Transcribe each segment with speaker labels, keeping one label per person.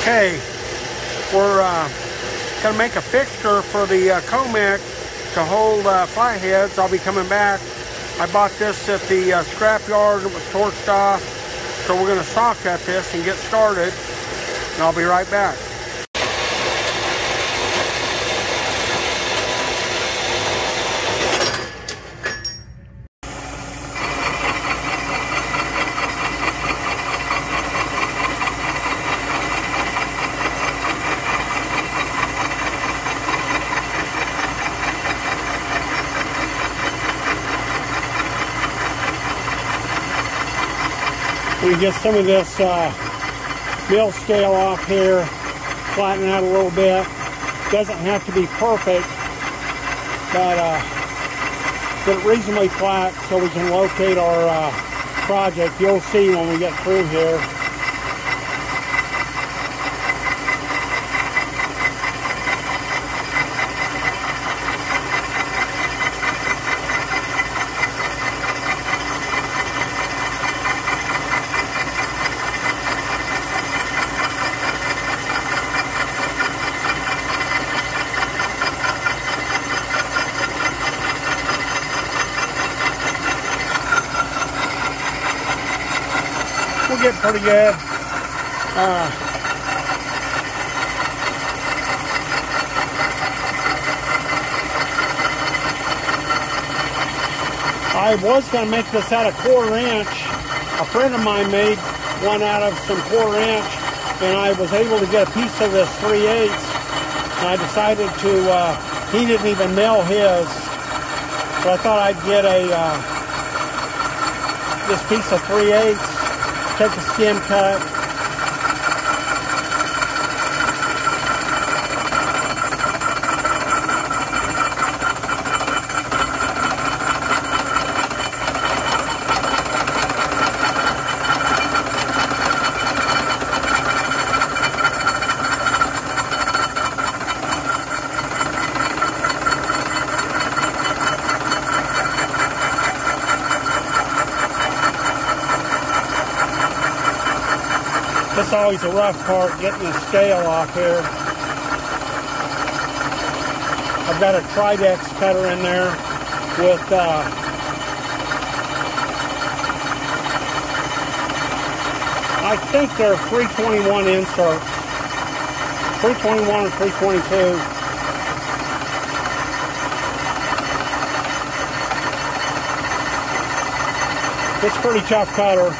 Speaker 1: Okay, we're uh, gonna make a fixture for the uh, Comec to hold uh, flatheads. I'll be coming back. I bought this at the uh, scrap yard. It was torched off. So we're gonna saw cut this and get started. And I'll be right back. We get some of this uh, mill scale off here, flatten out a little bit. Doesn't have to be perfect, but uh, get it reasonably flat so we can locate our uh, project. You'll see when we get through here. Get pretty good. Uh, I was going to make this out of quarter inch. A friend of mine made one out of some quarter inch, and I was able to get a piece of this 3 eighths. And I decided to, uh, he didn't even mill his, so I thought I'd get a, uh, this piece of 3 eighths take a skim cut. That's always a rough part, getting the scale off here. I've got a Tridex cutter in there with uh, I think they're 321 insert. 321 and 322. It's pretty tough cutter.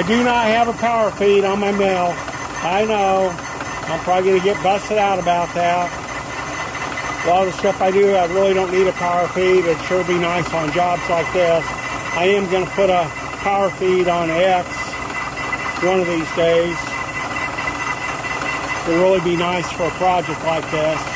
Speaker 1: I do not have a power feed on my mill. I know. I'm probably going to get busted out about that. A lot of the stuff I do, I really don't need a power feed. It'd sure be nice on jobs like this. I am going to put a power feed on X one of these days. It'll really be nice for a project like this.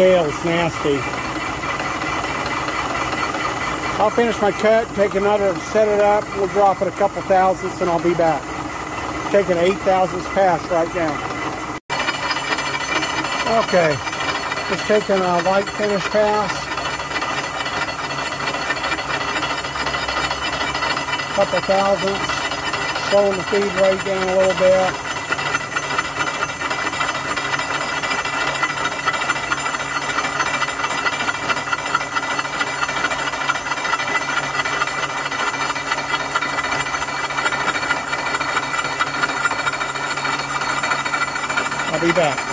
Speaker 1: That old scale is nasty. I'll finish my cut, take another, set it up. We'll drop it a couple thousandths and I'll be back. Taking eight thousandths pass right now. Okay, just taking a light finish pass. Couple thousandths. Slowing the feed rate down a little bit. I'll be back.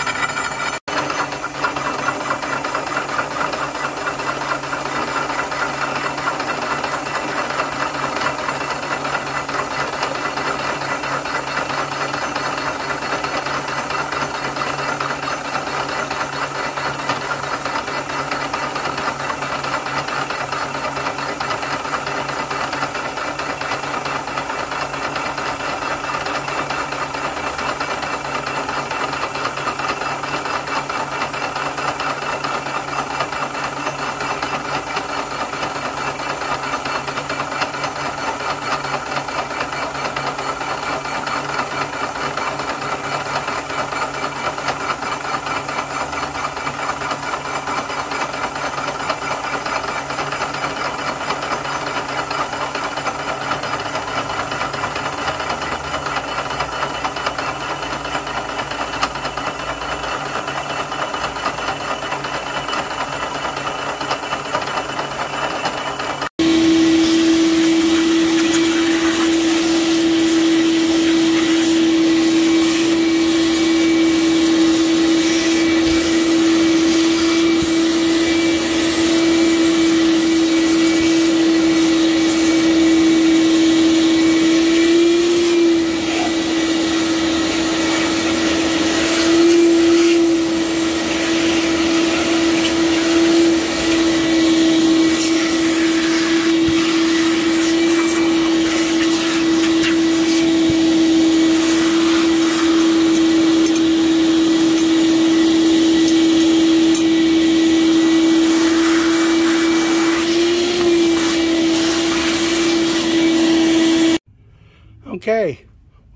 Speaker 1: Okay,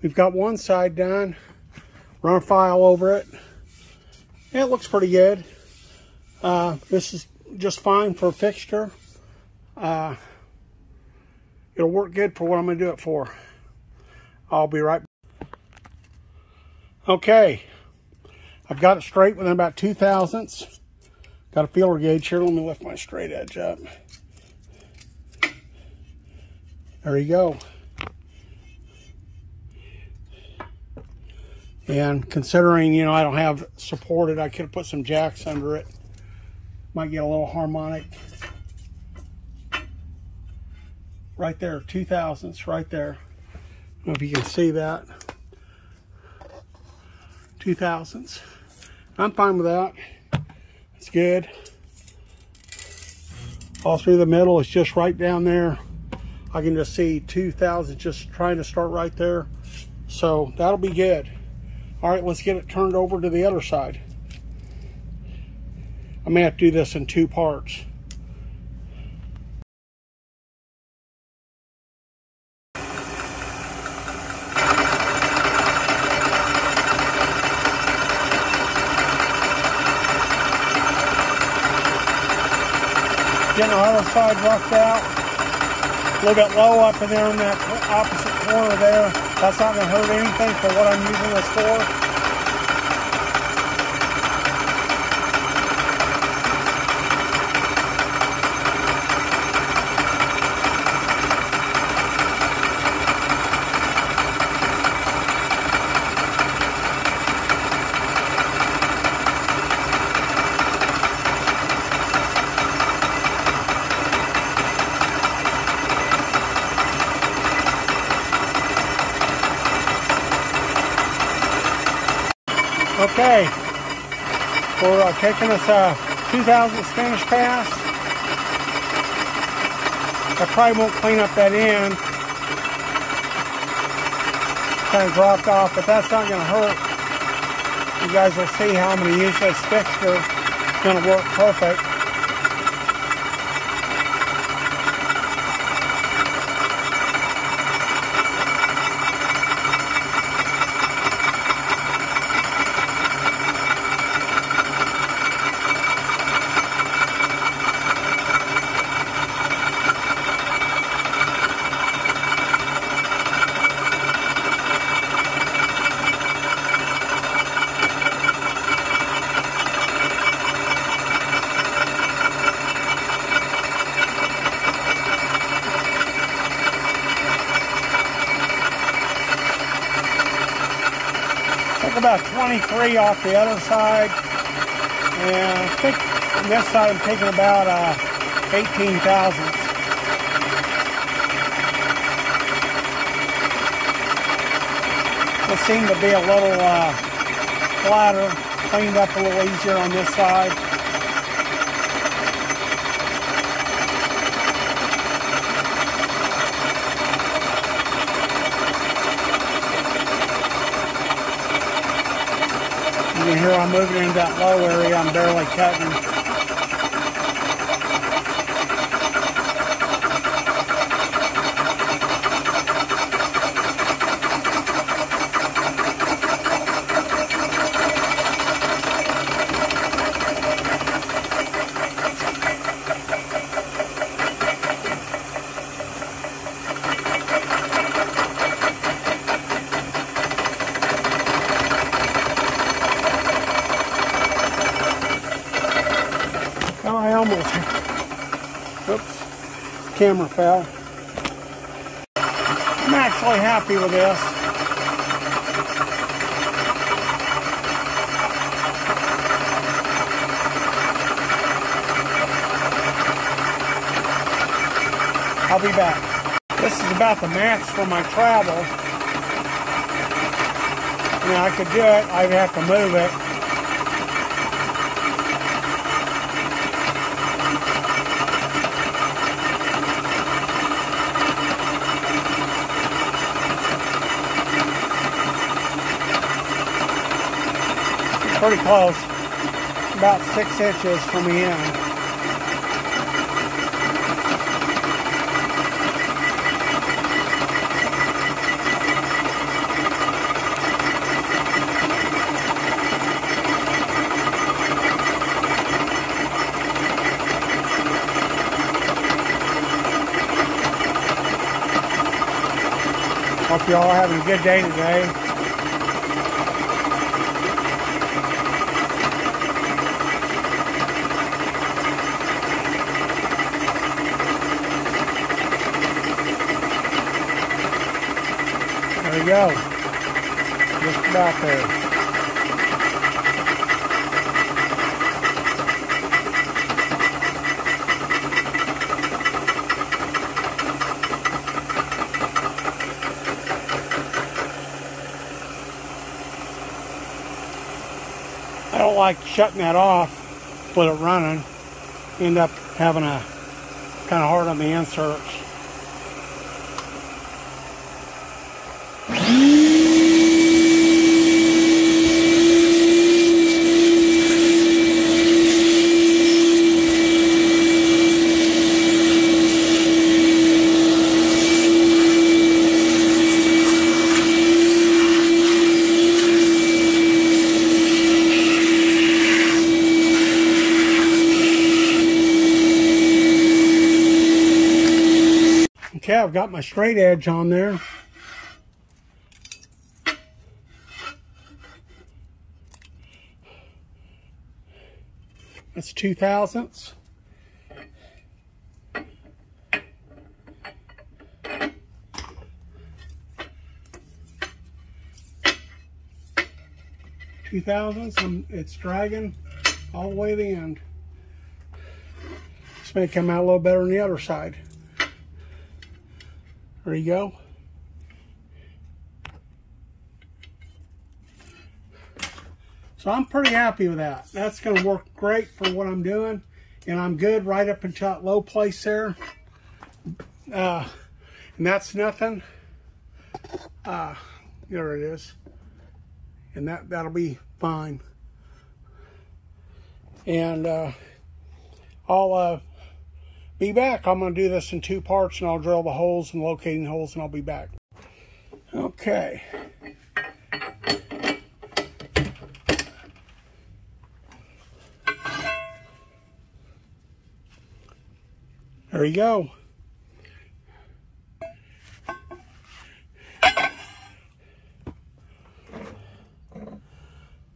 Speaker 1: we've got one side done. Run a file over it. It looks pretty good. Uh, this is just fine for a fixture. Uh, it'll work good for what I'm going to do it for. I'll be right back. Okay, I've got it straight within about two thousandths. Got a feeler gauge here. Let me lift my straight edge up. There you go. And considering, you know, I don't have supported, I could have put some jacks under it. Might get a little harmonic. Right there, two thousandths, right there. I don't know if you can see that. Two thousandths. I'm fine with that. It's good. All through the middle is just right down there. I can just see 2000 just trying to start right there. So that'll be good. All right, let's get it turned over to the other side. I may have to do this in two parts. Getting the other side roughed out. A little bit low up in there in that opposite corner there. That's not going to hurt anything for what I'm using this for. Okay, we're uh, taking this uh, 2000 Spanish pass. I probably won't clean up that end. Kind of dropped off, but that's not going to hurt. You guys will see how I'm going to use this fixture. It's going to work perfect. about 23 off the other side. And I think on this side I'm taking about uh, 18,000. It seemed to be a little uh, flatter, cleaned up a little easier on this side. Hear I'm moving into that low area. I'm barely cutting. Camera fell. I'm actually happy with this. I'll be back. This is about the max for my travel. Mean, I could do it. I'd have to move it. pretty close, about six inches from the end. Hope y'all are having a good day today. There we go. Just about there. I don't like shutting that off with it running. End up having a kind of hard on the inserts. Okay, I've got my straight edge on there. That's two thousandths. Two thousandths, and it's dragging all the way to the end. This may come out a little better on the other side. There you go. So I'm pretty happy with that. That's going to work great for what I'm doing. And I'm good right up until that low place there. Uh, and that's nothing. Uh, there it is. And that, that'll be fine. And uh, I'll uh, be back. I'm going to do this in two parts and I'll drill the holes and locating holes and I'll be back. Okay. There you go.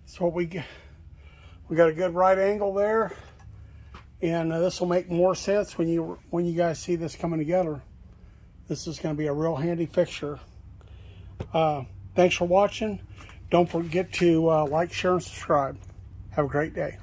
Speaker 1: So what we get. we got a good right angle there and uh, this will make more sense when you when you guys see this coming together. This is going to be a real handy fixture. Uh, thanks for watching. Don't forget to uh, like share and subscribe. Have a great day